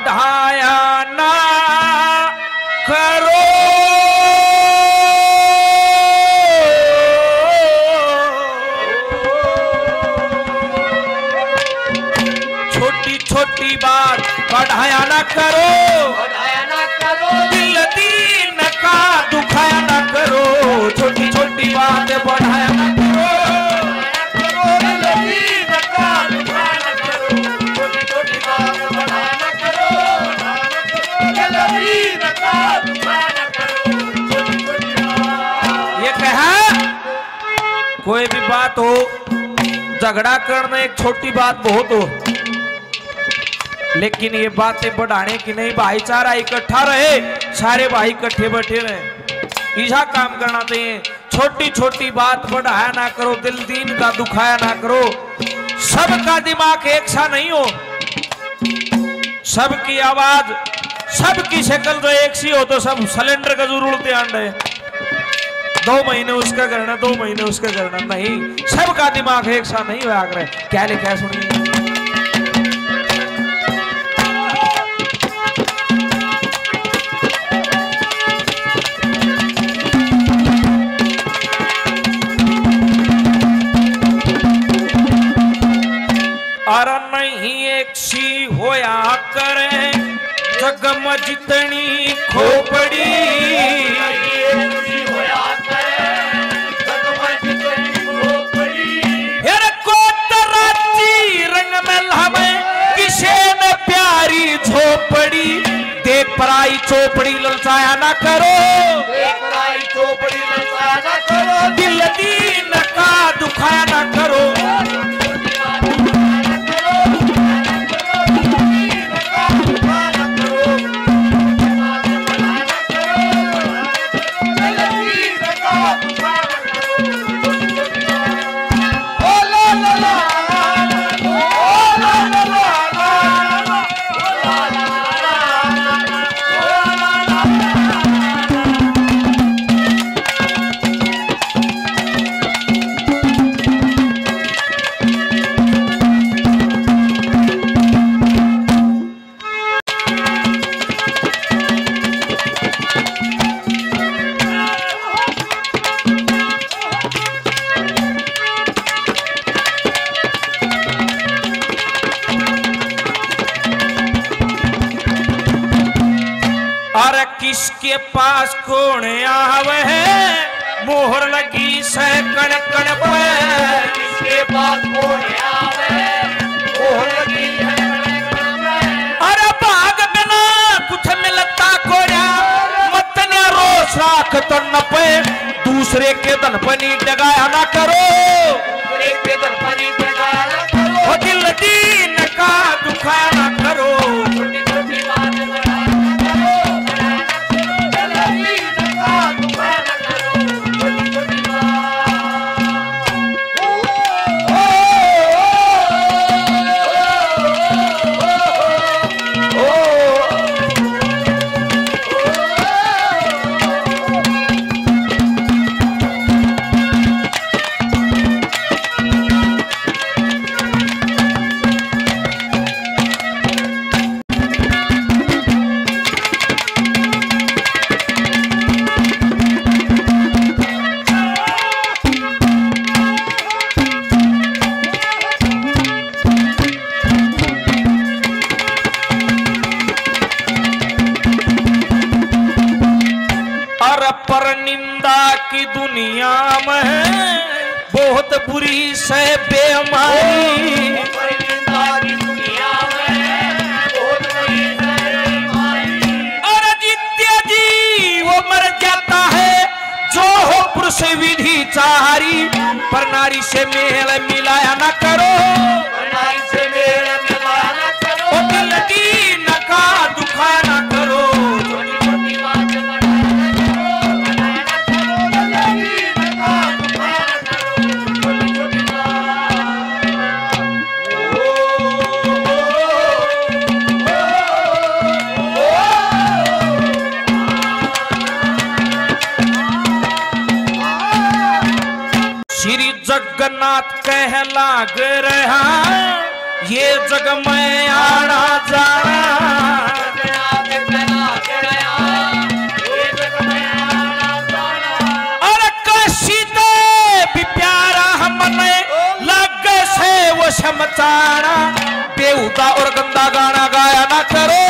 बढ़ाया ना करो। छोटी छोटी बात बढ़ाया ना करो। बढ़ाया कोई भी बात हो, झगड़ा करना एक छोटी बात बहुत हो। लेकिन ये बातें बढ़ाने की नहीं, भाईचारा इकट्ठा रहे, सारे भाई इकट्ठे बैठे रहे। ऐसा काम करना चाहिए छोटी छोटी बात बढ़ाया ना करो, दिल दीन का दुखाया ना करो। सबका दिमाग एक सा नहीं हो। सबकी आवाज़, सबकी शक्ल तो एक सी हो तो सब सिलेंडर का ज़रूर उड़ते अंडे दो महीने उसका करना, दो महीने उसका करना। नहीं, सबका दिमाग एक सा नहीं हुआ करे क्या लिखा है सुनिए? अरे नहीं एक सी होया करे, जगम जितनी खोपड़ी। पराई चोपड़ी ललचाया ना करो। दिल दीन अरे किसके पास कौन आवे है? मोहर लगी से कण कण पे अरे भाग बिना कुछ मिलता न रोस राख तो दूसरे के धन पनी डगाया ना करो। ओ निंदा की दुनिया में बहुत बुरी से बेमारी। है हो पुरुष विधि चारी, पर नारी से मेल मिलाया ना करो। जगन्नाथ कह लाग रहा। ये जग में आना जाना समचाना और गंदा गाना गाया ना करो।